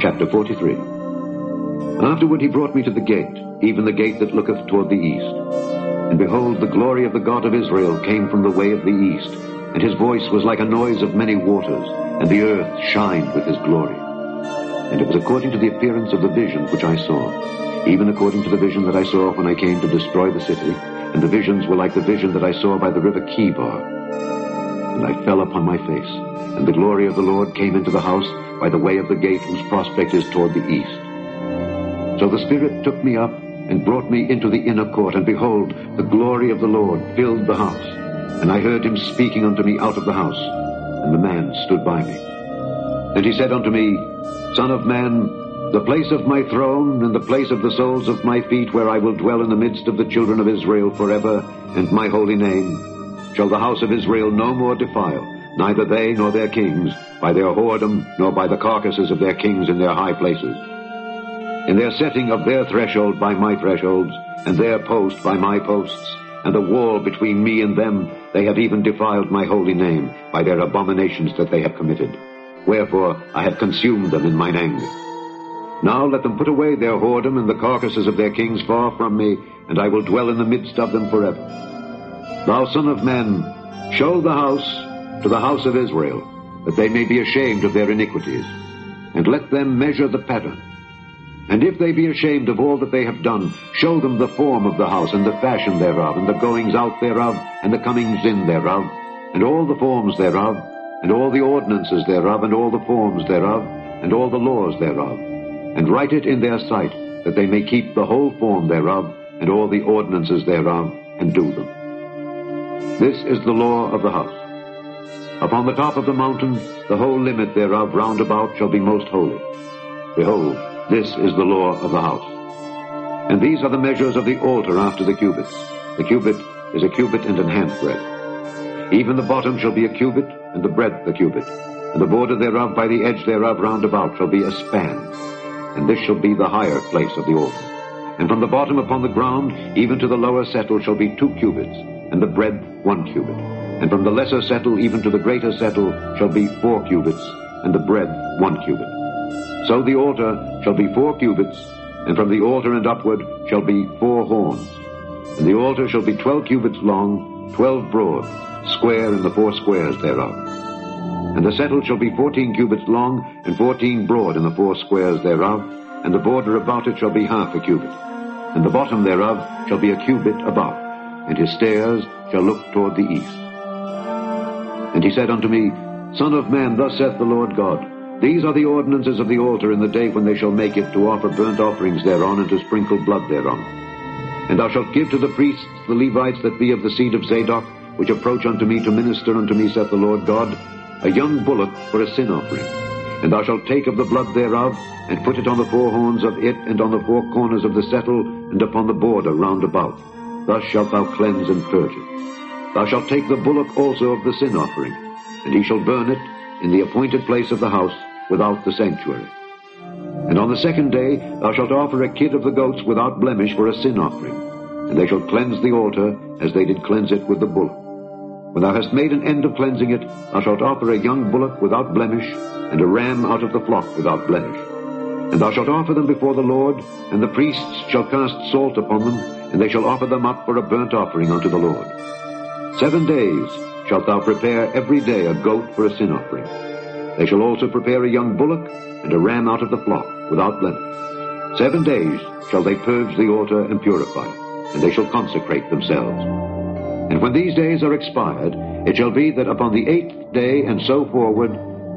Chapter 43 Afterward he brought me to the gate, even the gate that looketh toward the east. And behold, the glory of the God of Israel came from the way of the east, and his voice was like a noise of many waters, and the earth shined with his glory. And it was according to the appearance of the vision which I saw, even according to the vision that I saw when I came to destroy the city, and the visions were like the vision that I saw by the river Chebar. And I fell upon my face, and the glory of the Lord came into the house by the way of the gate whose prospect is toward the east. So the Spirit took me up and brought me into the inner court, and behold, the glory of the Lord filled the house. And I heard him speaking unto me out of the house, and the man stood by me. And he said unto me, Son of man, the place of my throne and the place of the soles of my feet where I will dwell in the midst of the children of Israel forever, and my holy name, shall the house of Israel no more defile, neither they nor their kings, by their whoredom, nor by the carcasses of their kings in their high places. In their setting of their threshold by my thresholds, and their post by my posts, and the wall between me and them, they have even defiled my holy name by their abominations that they have committed. Wherefore I have consumed them in mine anger. Now let them put away their whoredom and the carcasses of their kings far from me, and I will dwell in the midst of them forever. Thou son of man, show the house to the house of Israel, that they may be ashamed of their iniquities, and let them measure the pattern. And if they be ashamed of all that they have done, show them the form of the house, and the fashion thereof, and the goings out thereof, and the comings in thereof, and all the forms thereof, and all the ordinances thereof, and all the forms thereof, and all the laws thereof, and write it in their sight, that they may keep the whole form thereof, and all the ordinances thereof, and do them. This is the law of the house. Upon the top of the mountain, the whole limit thereof round about shall be most holy. Behold, this is the law of the house. And these are the measures of the altar after the cubits. The cubit is a cubit and an handbreadth. Even the bottom shall be a cubit, and the breadth a cubit. And the border thereof by the edge thereof round about shall be a span. And this shall be the higher place of the altar. And from the bottom upon the ground, even to the lower settle shall be two cubits, and the breadth one cubit. And from the lesser settle even to the greater settle shall be four cubits, and the breadth one cubit. So the altar shall be four cubits, and from the altar and upward shall be four horns. And the altar shall be twelve cubits long, twelve broad, square in the four squares thereof. And the settle shall be fourteen cubits long, and fourteen broad in the four squares thereof, and the border about it shall be half a cubit. And the bottom thereof shall be a cubit above, and his stairs shall look toward the east. And he said unto me, Son of man, thus saith the Lord God, These are the ordinances of the altar in the day when they shall make it to offer burnt offerings thereon and to sprinkle blood thereon. And thou shalt give to the priests, the Levites that be of the seed of Zadok, which approach unto me to minister unto me, saith the Lord God, a young bullock for a sin offering. And thou shalt take of the blood thereof, and put it on the four horns of it, and on the four corners of the settle, and upon the border round about. Thus shalt thou cleanse and purge it. Thou shalt take the bullock also of the sin offering, and he shall burn it in the appointed place of the house without the sanctuary. And on the second day thou shalt offer a kid of the goats without blemish for a sin offering, and they shall cleanse the altar as they did cleanse it with the bullock. When thou hast made an end of cleansing it, thou shalt offer a young bullock without blemish, and a ram out of the flock without blemish. And thou shalt offer them before the Lord, and the priests shall cast salt upon them, and they shall offer them up for a burnt offering unto the Lord. Seven days shalt thou prepare every day a goat for a sin offering. They shall also prepare a young bullock, and a ram out of the flock without blemish. Seven days shall they purge the altar and purify it, and they shall consecrate themselves. And when these days are expired, it shall be that upon the eighth day and so forward,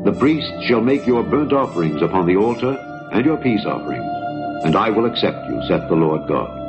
the priests shall make your burnt offerings upon the altar and your peace offerings, and I will accept you, saith the Lord God.